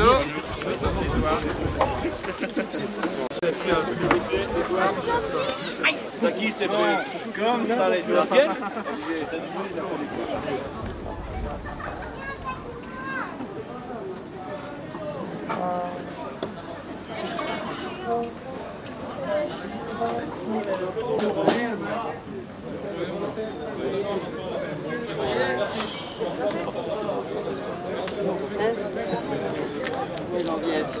Christo. Comme ça, les deux Thank you. Yes.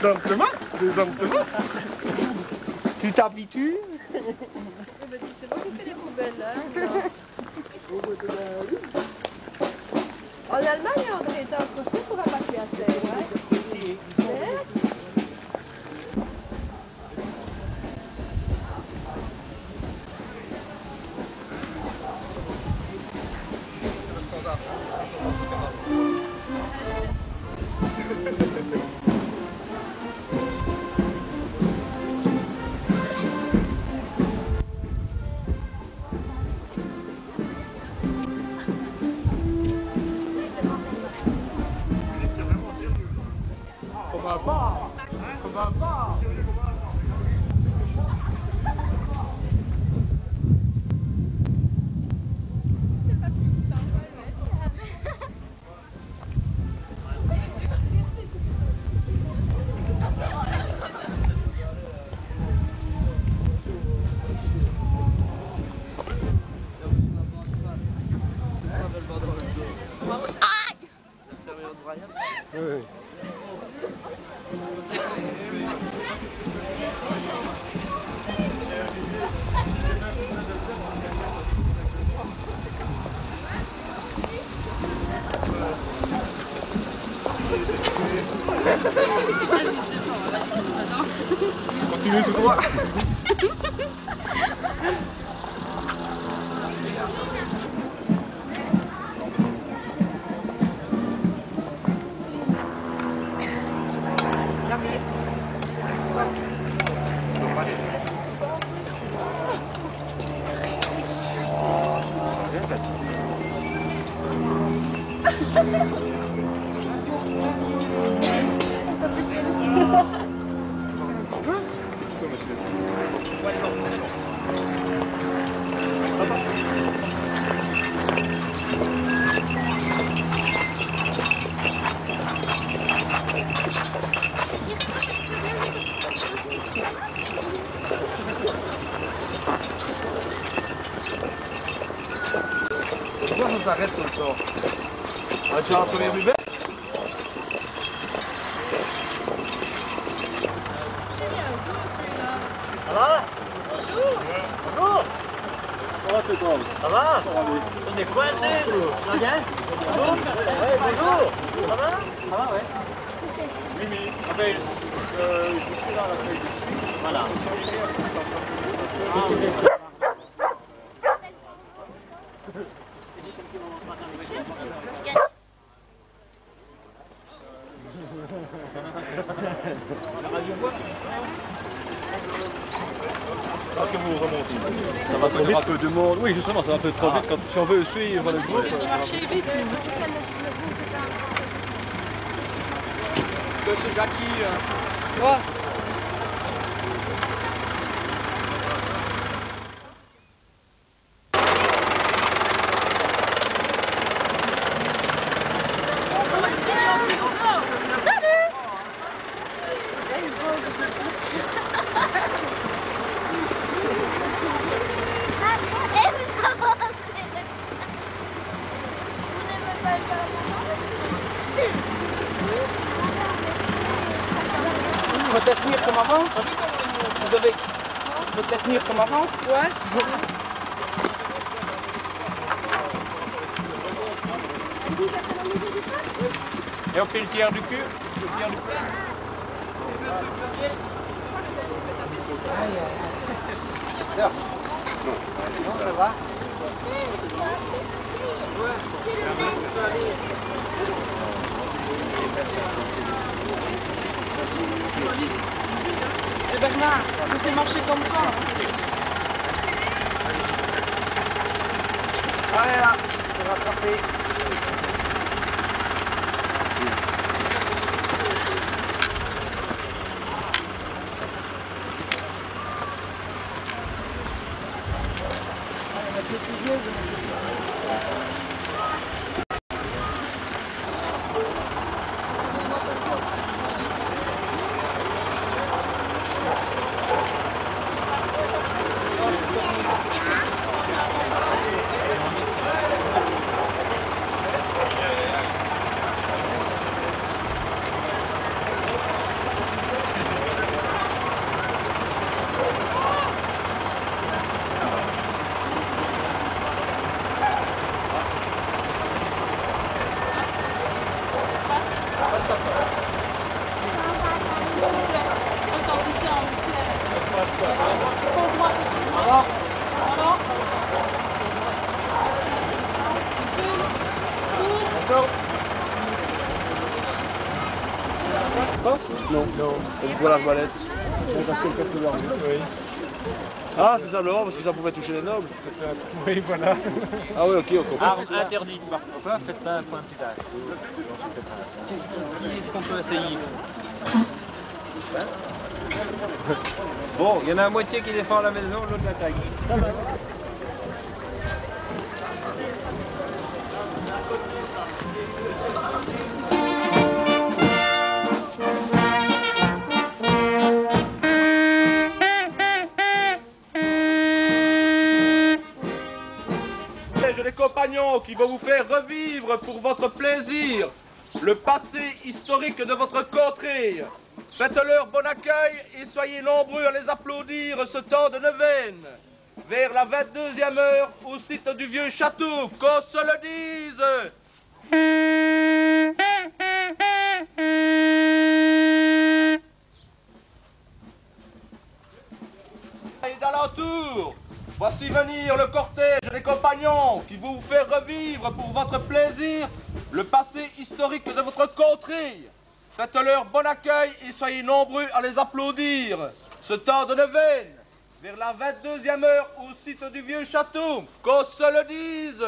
Tout simplement. Tu t'habitues? Parce que vous remontez. Ça va faire un peu de monde. Oui, justement, ça un peu trop vite quand si on veut suivre le groupe. Monsieur Jackie. Et vous avancez Vous n'aimez pas le faire Faut te tenir comme avant Vous devez... Faut te tenir comme avant Ouais. Et on fait le tiers du cul Le tiers du cul ça va Eh Bernard, je sais marcher comme toi. Allez là, je vais rattraper. Retentisser en Pour droite. Alors Alors Non, Et pourquoi la voilette C'est parce qu'elle casse leur Oui. Ah, c'est simplement parce que ça pouvait toucher les nobles. Oui, voilà. Ah oui, ok, on comprend. Arme interdite par contre. Faites pas un point de village. Qui est-ce qu'on peut essayer Bon, il y en a la moitié qui défend la maison, l'autre l'attaque. Vont vous faire revivre pour votre plaisir le passé historique de votre contrée. Faites-leur bon accueil et soyez nombreux à les applaudir ce temps de neuvaine. Vers la 22e heure au site du vieux château, qu'on se le dise. Et d'alentour, voici venir le cortège des compagnons qui vous fait revivre pour votre plaisir le passé historique de votre contrée. Faites-leur bon accueil et soyez nombreux à les applaudir. Ce temps de neuvaine, vers la 22e heure au site du vieux château, qu'on se le dise.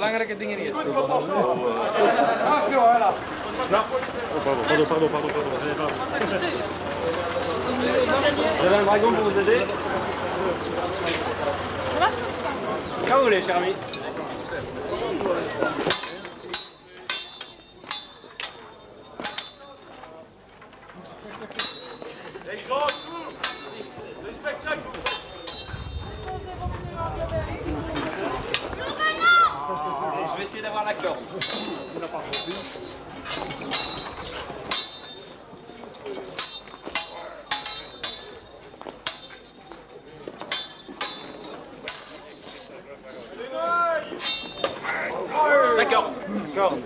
Belangrijke dingen eerst. Pardon, pardon, pardon, pardon. Vous avez un dragon pour vous aider Quand vous voulez, cher ami. Je vais essayer d'avoir la corde. D'accord. Corde.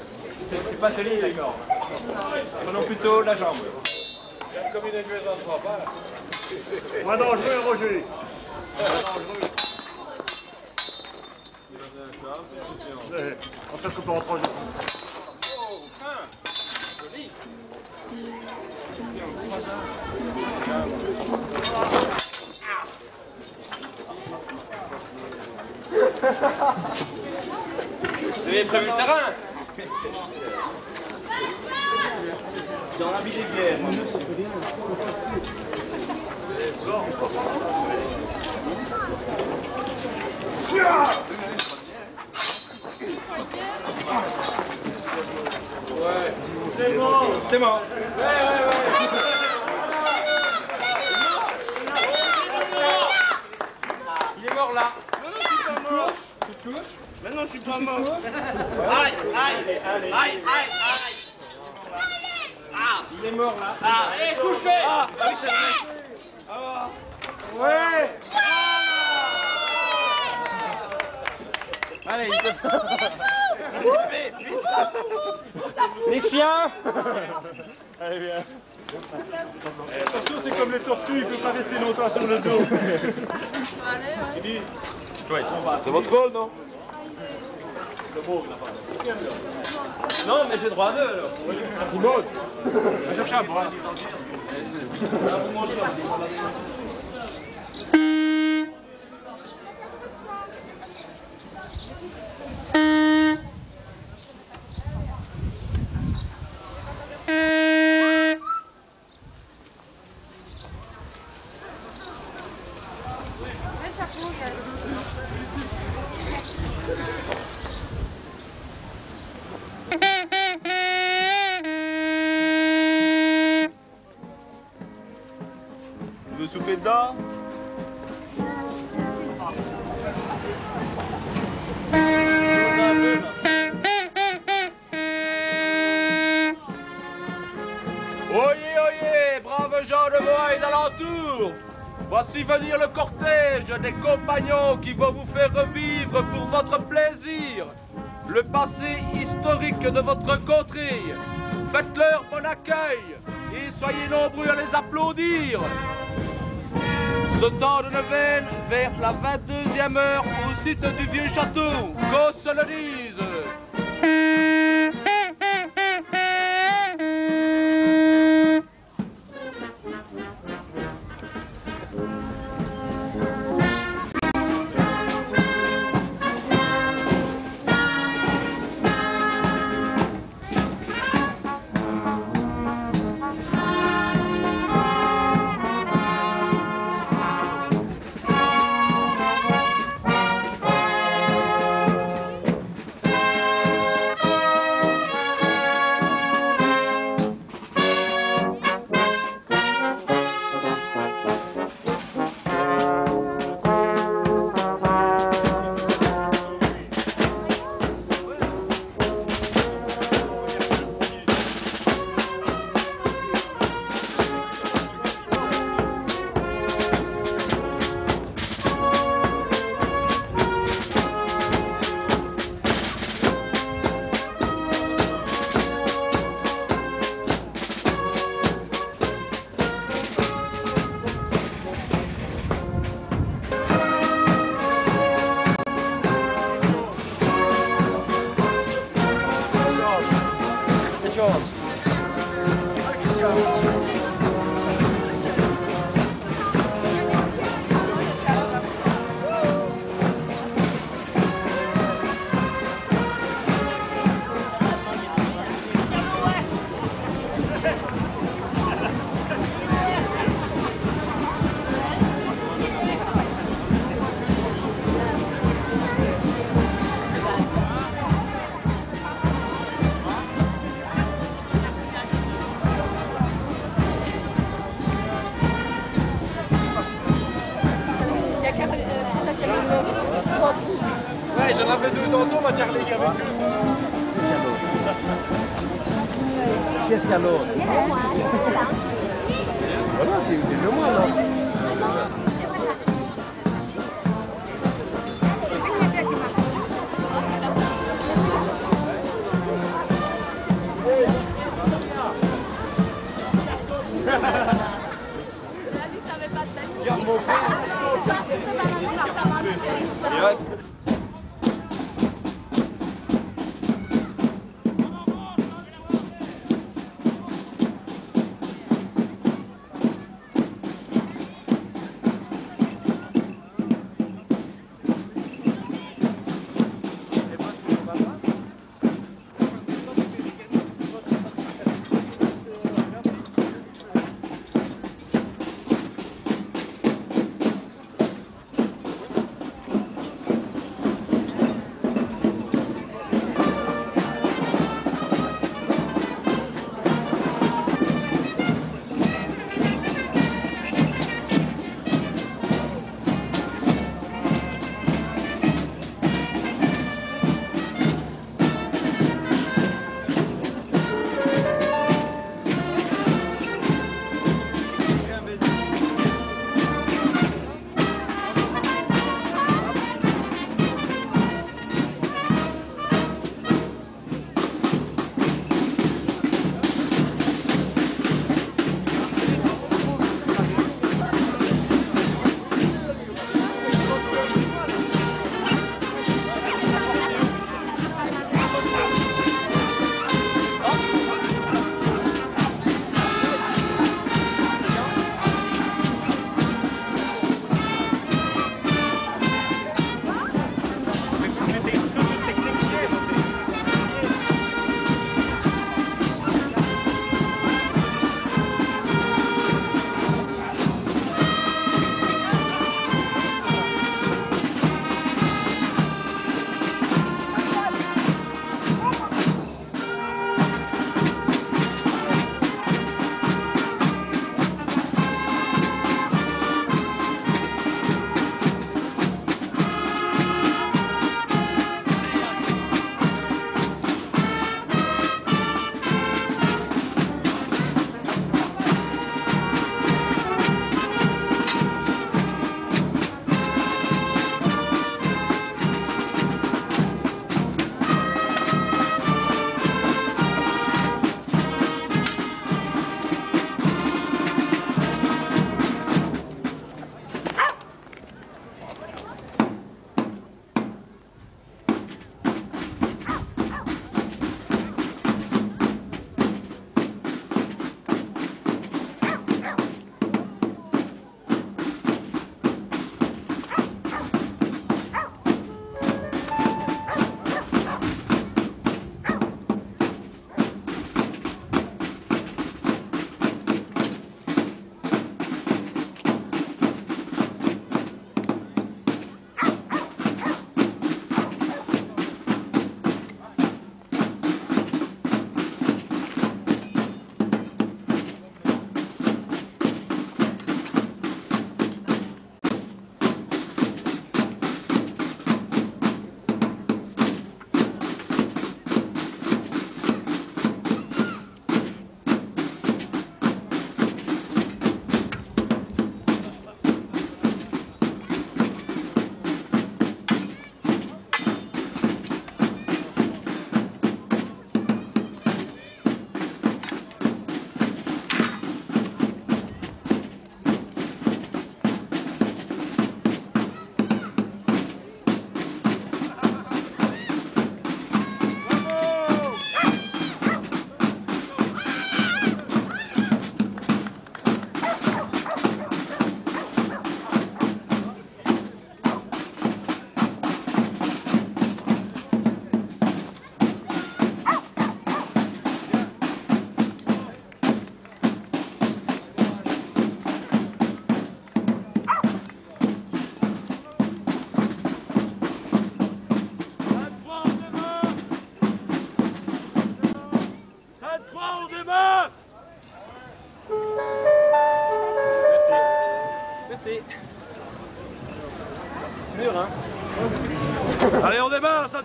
C'est c'est pas solide la corde. Prenons plutôt la jambe. Moins dangereux, Roger. Ouais, On fait que pour trois jours. Vous avez prévu le terrain Dans la ville des bières. C'est bon. C'est bon est mort là. Maintenant, je suis pas mort. Aïe, aïe, aïe, aïe, aïe. Il est mort là. Ah, et couché Ah, Ouais. Allez, il peut... Les chiens Allez, viens. Attention, c'est comme les tortues, il ne peut pas rester longtemps sur le dos. C'est votre rôle, non Non, mais j'ai droit à deux alors. Thibaut, va chercher un bras. Tu Sautant de Neuvaine vers la 22e heure au site du vieux château. Qu'on se le yours.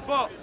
Démarre, ça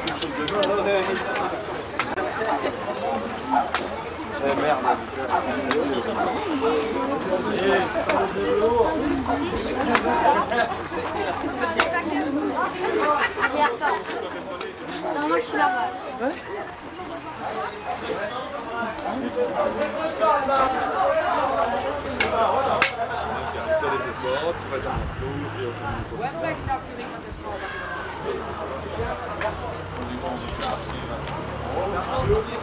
quelque chose de bien. Eh merde. Attends. Non, moi je suis là-bas. Hein this moment. Thank you.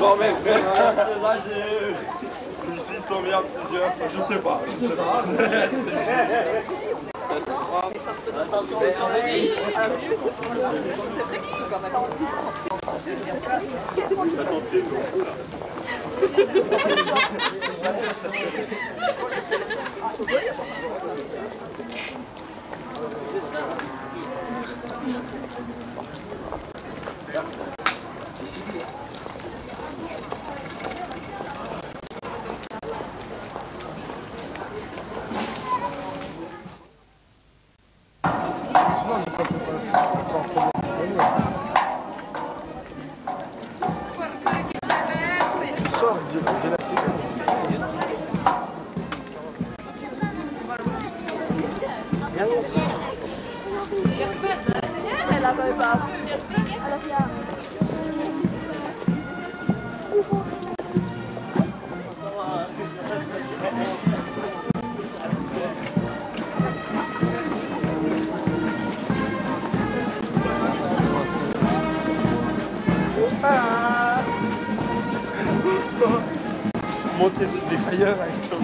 Non mais vraiment, là j'ai... Ici ils sont bien plusieurs, je sais pas, je sais pas. Elle Thank you. Monter sur des failleurs avec